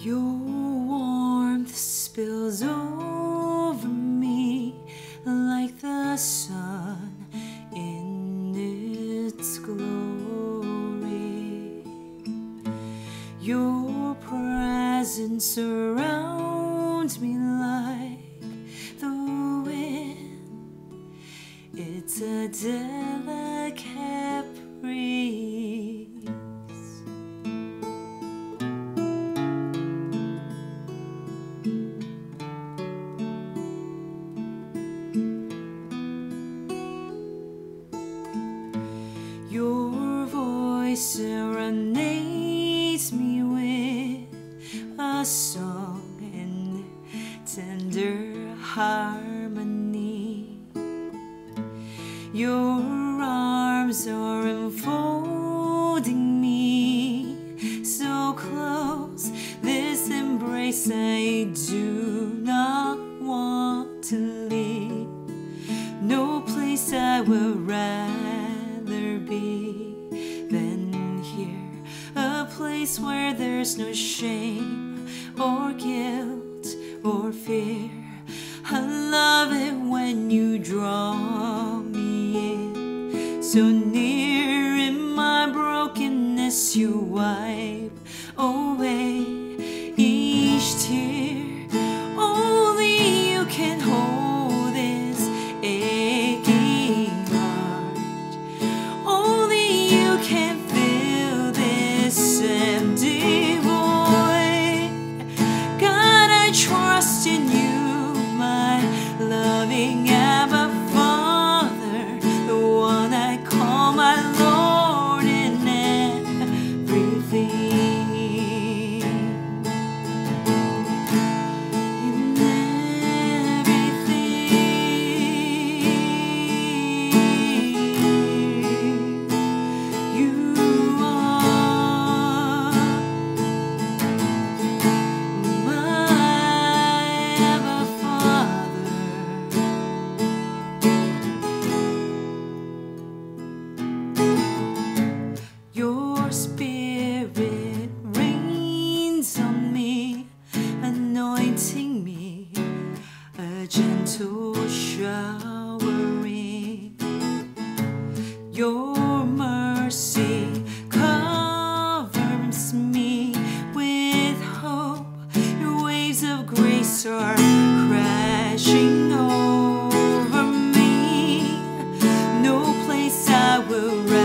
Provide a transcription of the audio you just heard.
Your warmth spills over me like the sun in its glory. Your presence surrounds me like the wind. It's a delicate serenades me with a song in tender harmony. Your arms are enfolding me so close. This embrace I do place where there's no shame or guilt or fear. I love it when you draw me in. So near will